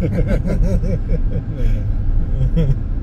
ハハハハ!